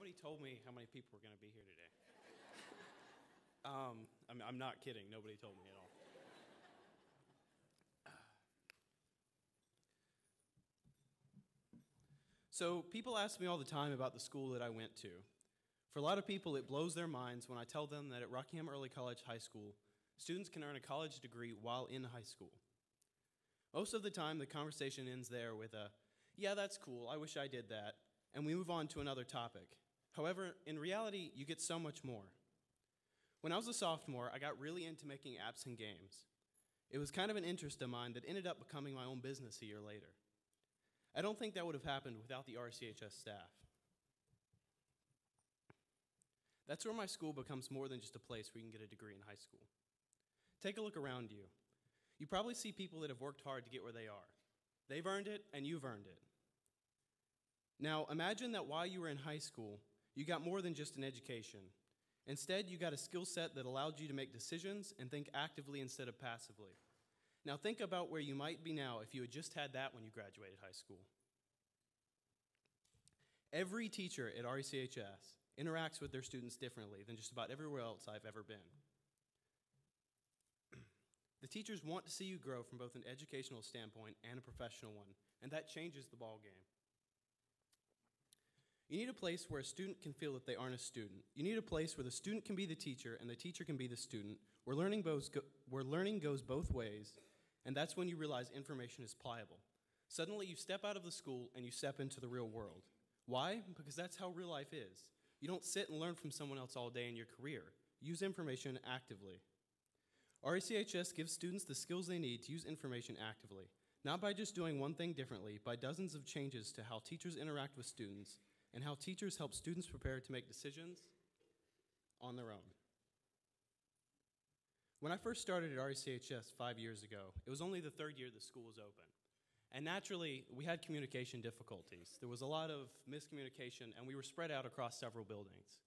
nobody told me how many people were going to be here today. um, I'm, I'm not kidding. Nobody told me at all. So, people ask me all the time about the school that I went to. For a lot of people, it blows their minds when I tell them that at Rockingham Early College High School, students can earn a college degree while in high school. Most of the time, the conversation ends there with a, yeah, that's cool, I wish I did that, and we move on to another topic. However, in reality, you get so much more. When I was a sophomore, I got really into making apps and games. It was kind of an interest of mine that ended up becoming my own business a year later. I don't think that would have happened without the RCHS staff. That's where my school becomes more than just a place where you can get a degree in high school. Take a look around you. You probably see people that have worked hard to get where they are. They've earned it, and you've earned it. Now, imagine that while you were in high school, you got more than just an education. Instead, you got a skill set that allowed you to make decisions and think actively instead of passively. Now, think about where you might be now if you had just had that when you graduated high school. Every teacher at RECHS interacts with their students differently than just about everywhere else I've ever been. The teachers want to see you grow from both an educational standpoint and a professional one, and that changes the ball game. You need a place where a student can feel that they aren't a student. You need a place where the student can be the teacher and the teacher can be the student, where learning, goes, where learning goes both ways, and that's when you realize information is pliable. Suddenly, you step out of the school and you step into the real world. Why? Because that's how real life is. You don't sit and learn from someone else all day in your career. Use information actively. RECHS gives students the skills they need to use information actively, not by just doing one thing differently, by dozens of changes to how teachers interact with students and how teachers help students prepare to make decisions on their own. When I first started at RECHS five years ago, it was only the third year the school was open. And naturally, we had communication difficulties. There was a lot of miscommunication, and we were spread out across several buildings.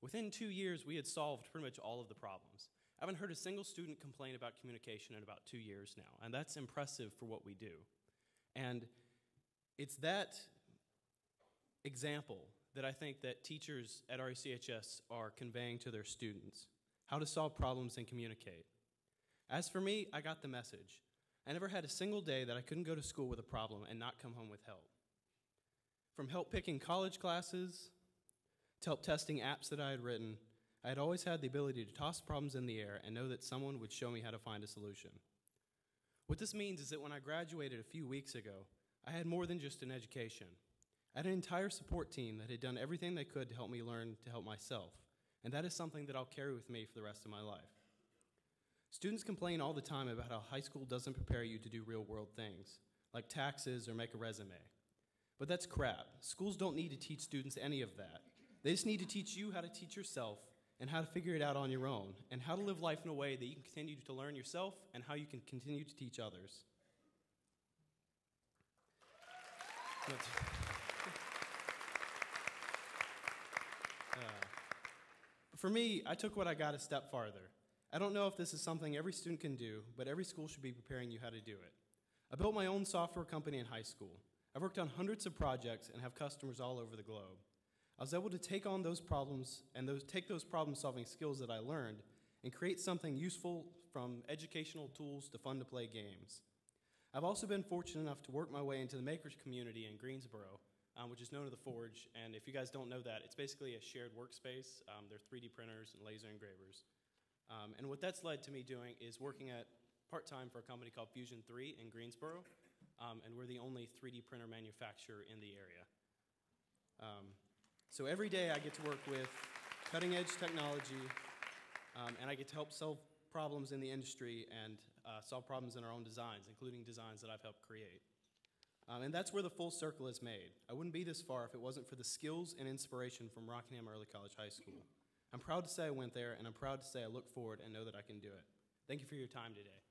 Within two years, we had solved pretty much all of the problems. I haven't heard a single student complain about communication in about two years now, and that's impressive for what we do. And it's that example that I think that teachers at RECHS are conveying to their students, how to solve problems and communicate. As for me, I got the message. I never had a single day that I couldn't go to school with a problem and not come home with help. From help picking college classes to help testing apps that I had written I had always had the ability to toss problems in the air and know that someone would show me how to find a solution. What this means is that when I graduated a few weeks ago, I had more than just an education. I had an entire support team that had done everything they could to help me learn to help myself, and that is something that I'll carry with me for the rest of my life. Students complain all the time about how high school doesn't prepare you to do real world things, like taxes or make a resume. But that's crap. Schools don't need to teach students any of that. They just need to teach you how to teach yourself and how to figure it out on your own, and how to live life in a way that you can continue to learn yourself and how you can continue to teach others. For me, I took what I got a step farther. I don't know if this is something every student can do, but every school should be preparing you how to do it. I built my own software company in high school. I've worked on hundreds of projects and have customers all over the globe. I was able to take on those problems and those, take those problem solving skills that I learned and create something useful from educational tools to fun to play games. I've also been fortunate enough to work my way into the makers community in Greensboro, um, which is known as the Forge. And if you guys don't know that, it's basically a shared workspace. Um, they're 3D printers and laser engravers. Um, and what that's led to me doing is working at part time for a company called Fusion 3 in Greensboro. Um, and we're the only 3D printer manufacturer in the area. Um, so every day I get to work with cutting edge technology, um, and I get to help solve problems in the industry and uh, solve problems in our own designs, including designs that I've helped create. Um, and that's where the full circle is made. I wouldn't be this far if it wasn't for the skills and inspiration from Rockingham Early College High School. I'm proud to say I went there, and I'm proud to say I look forward and know that I can do it. Thank you for your time today.